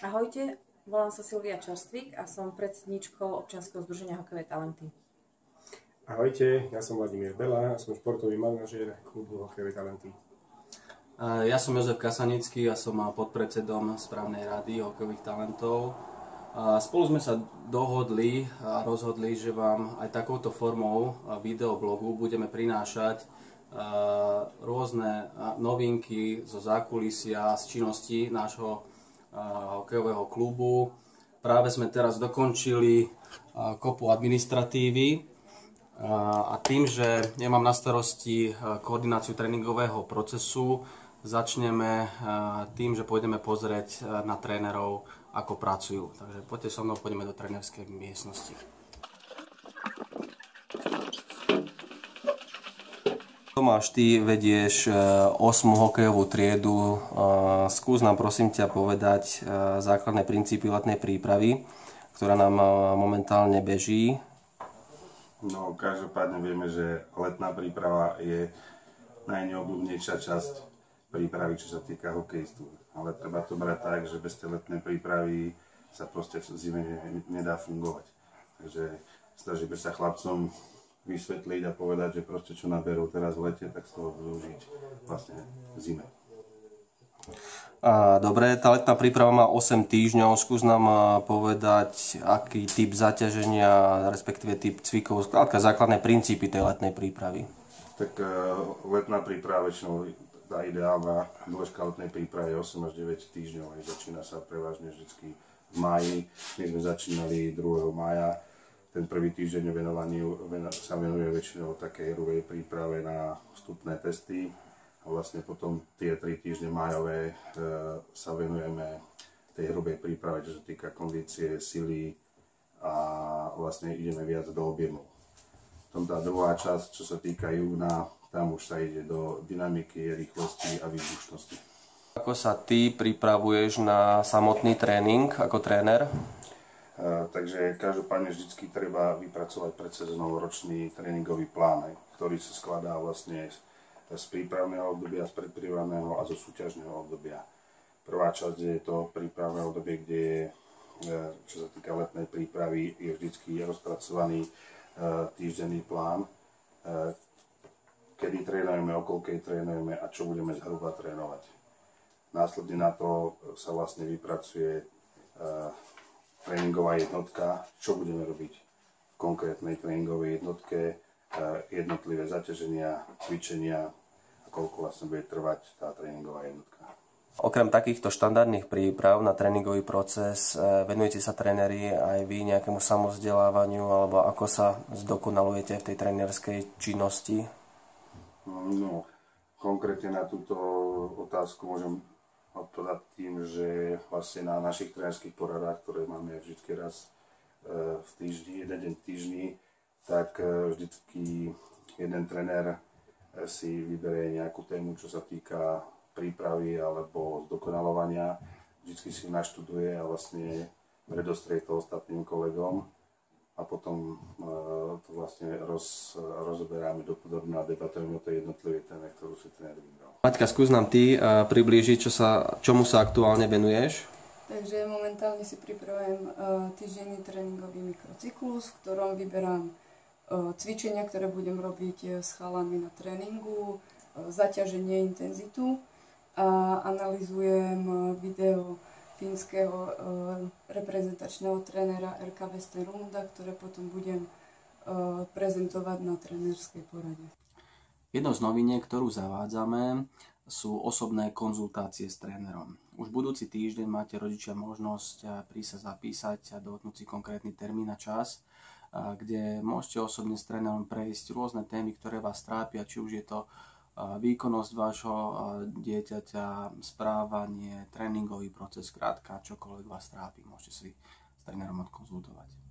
Ahojte, volám sa Silvia Častvík a som predsedničkou občianskeho združenia Hokejové talenty. Ahojte, ja som Vladimír Bela a som športový manažér klubu Hokejové talenty. Ja som Jozef Kasanický a som podpredsedom správnej rady hokejových talentov. Spolu sme sa dohodli a rozhodli, že vám aj takouto formou videoblogu budeme prinášať rôzne novinky zo zákulisia, z činnosti nášho hokejového klubu. Práve sme teraz dokončili kopu administratívy a tým, že nemám na starosti koordináciu tréningového procesu, začneme tým, že pôjdeme pozrieť na trénerov, ako pracujú. Takže poďte so mnou, pôjdeme do trénerskej miestnosti. Tomáš, ty vedieš 8. E, hokejovú triedu. E, skús nám prosím ťa povedať e, základné princípy letnej prípravy, ktorá nám momentálne beží. No, každopádne vieme, že letná príprava je najneobľúbnejšia časť prípravy, čo sa týka hokejistu. Ale treba to brať tak, že bez tej letnej prípravy sa proste v zime nedá fungovať. Takže snažíme sa chlapcom vysvetliť a povedať, že proste čo naberú teraz v lete, tak z toho budú žiť vlastne v zime. Dobre, tá letná príprava má 8 týždňov. Skús nám povedať, aký typ zaťaženia, respektíve typ cvikov, skladka základné princípy tej letnej prípravy. Tak uh, letná príprava väčšinou tá ideálna dĺžka letnej prípravy je 8 až 9 týždňov. Začína sa prevažne vždy v máji. My sme začínali 2. mája ten prvý týždeň venovaniu sa venuje väčšinou takej hrubej príprave na vstupné testy a vlastne potom tie tri týždne májové e, sa venujeme tej hrubej príprave, čo sa týka kondície, sily a vlastne ideme viac do objemu. Potom tá druhá časť, čo sa týka júna, tam už sa ide do dynamiky, rýchlosti a výbušnosti. Ako sa ty pripravuješ na samotný tréning ako tréner? Takže každopádne vždy treba vypracovať pred sezónou ročný tréningový plán, ktorý sa skladá vlastne z prípravného obdobia, z predprípravného a zo súťažného obdobia. Prvá časť je to prípravné obdobie, kde je, e, čo sa týka letnej prípravy, je vždy rozpracovaný e, týždenný plán, e, kedy trénujeme, okolkej trénujeme a čo budeme zhruba trénovať. Následne na to sa vlastne vypracuje tréningová jednotka, čo budeme robiť v konkrétnej tréningovej jednotke, e, jednotlivé zaťaženia, cvičenia a koľko vlastne bude trvať tá tréningová jednotka. Okrem takýchto štandardných príprav na tréningový proces e, venujete sa tréneri aj vy nejakému samozdelávaniu alebo ako sa zdokonalujete v tej trénerskej činnosti? No, konkrétne na túto otázku môžem odpovedať tým, že vlastne na našich trénerských poradách, ktoré máme vždy raz e, v týždni, jeden deň v týždni, tak e, vždycky jeden tréner e, si vyberie nejakú tému, čo sa týka prípravy alebo zdokonalovania. Vždycky si naštuduje a vlastne predostrie to ostatným kolegom a potom to vlastne roz, rozoberáme dopodobne a debatujeme o tej jednotlivej téme, ktorú si tréner vybral. Maťka, skús nám ty uh, priblížiť, čo sa, čomu sa aktuálne venuješ. Takže momentálne si pripravujem uh, týždenný tréningový mikrocyklus, v ktorom vyberám uh, cvičenia, ktoré budem robiť s chalami na tréningu, uh, zaťaženie, intenzitu a analizujem uh, video fínskeho uh, reprezentačného trénera RK Westerlunda, ktoré potom budem uh, prezentovať na trénerskej porade. Jednou z noviniek, ktorú zavádzame, sú osobné konzultácie s trénerom. Už budúci týždeň máte rodičia možnosť eh, prísť sa zapísať a dohodnúť si konkrétny termín a čas, eh, kde môžete osobne s trénerom prejsť rôzne témy, ktoré vás trápia, či už je to eh, výkonnosť vášho dieťaťa, správanie, tréningový proces, krátka, čokoľvek vás trápi, môžete si s trénerom odkonzultovať.